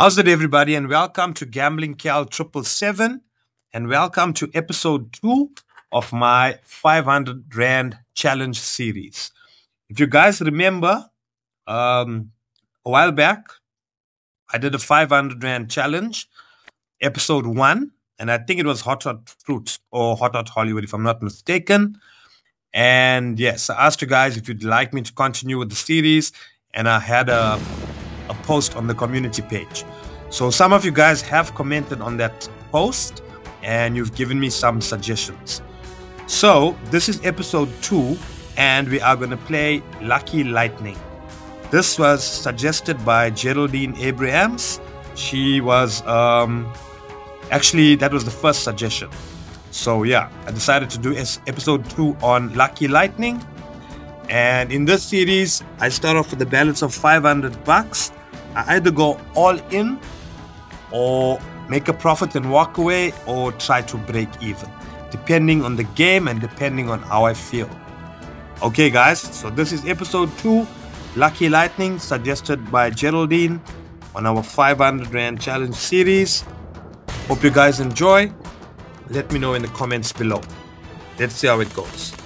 How's it, everybody? And welcome to Gambling Kal Triple Seven, and welcome to episode two of my 500 Rand Challenge series. If you guys remember, um, a while back, I did a 500 Rand challenge, episode one, and I think it was Hot Hot Fruit or Hot Hot Hollywood, if I'm not mistaken. And yes, I asked you guys if you'd like me to continue with the series, and I had a a post on the community page. So some of you guys have commented on that post and you've given me some suggestions. So this is episode two, and we are going to play Lucky Lightning. This was suggested by Geraldine Abrahams. She was um, actually that was the first suggestion. So yeah, I decided to do episode two on Lucky Lightning. And in this series, I start off with a balance of 500 bucks I either go all in or make a profit and walk away or try to break even, depending on the game and depending on how I feel. Okay, guys, so this is episode 2 Lucky Lightning, suggested by Geraldine on our 500 Rand Challenge series. Hope you guys enjoy. Let me know in the comments below. Let's see how it goes.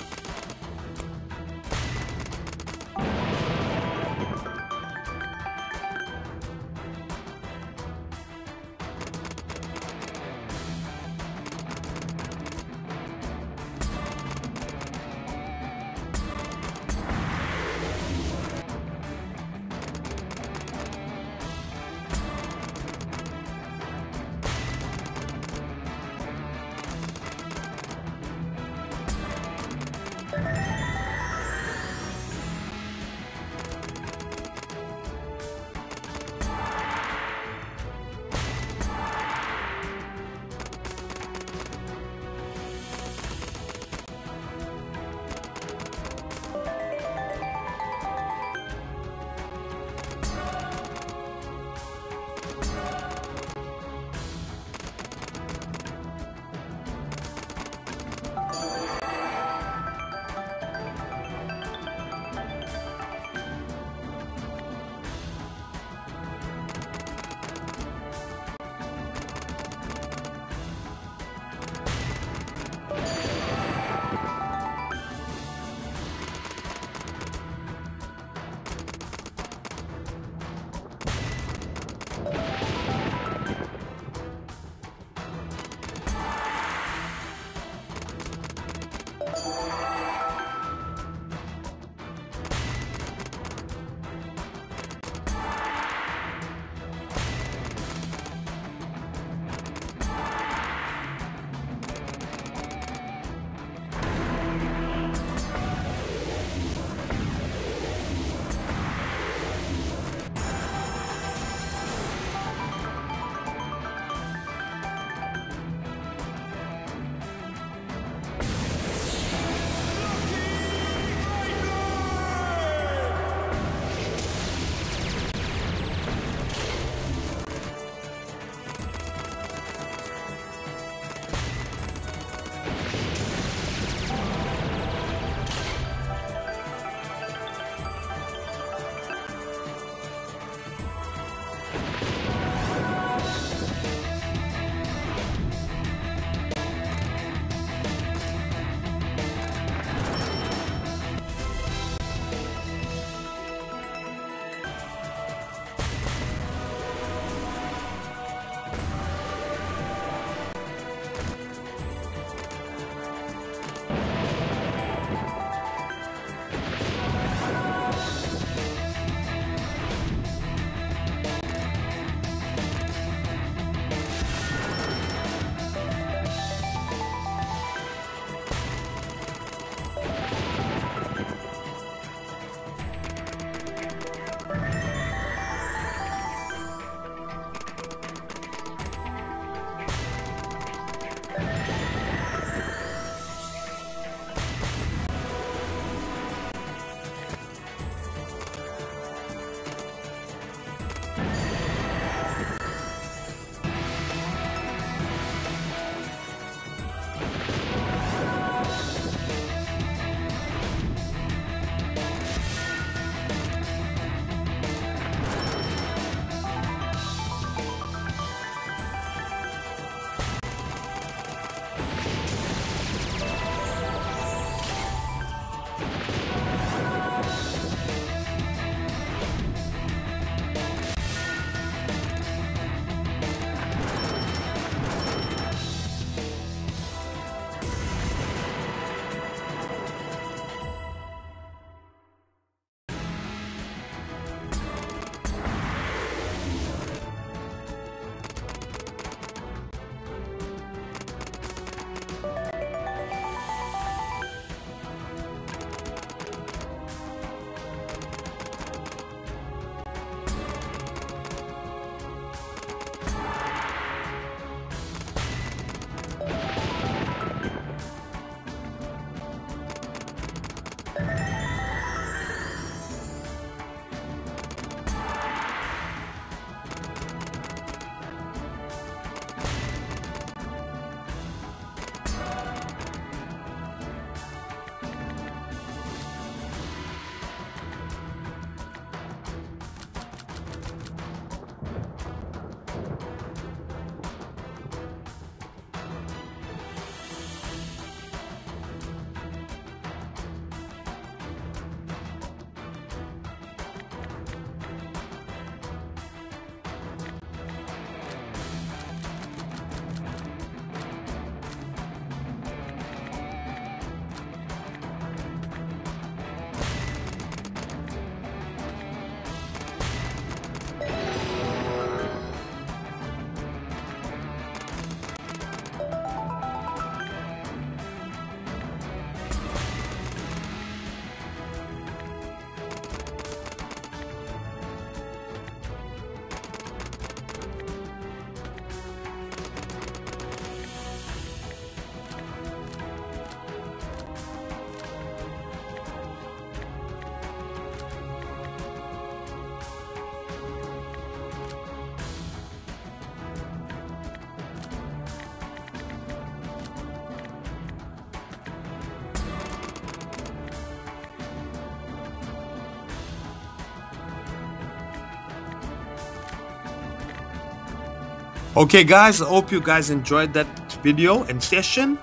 Okay, guys, I hope you guys enjoyed that video and session.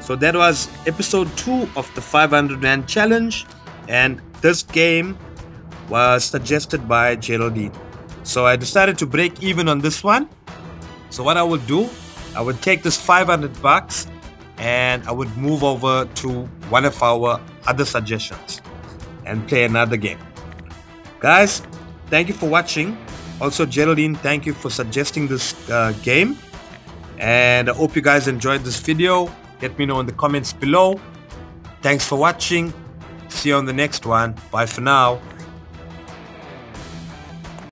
So that was episode two of the 500 Rand challenge, and this game was suggested by Geraldine. So I decided to break even on this one. So what I would do, I would take this 500 bucks and I would move over to one of our other suggestions and play another game. Guys, thank you for watching. Also, Geraldine, thank you for suggesting this uh, game. And I hope you guys enjoyed this video. Let me know in the comments below. Thanks for watching. See you on the next one. Bye for now.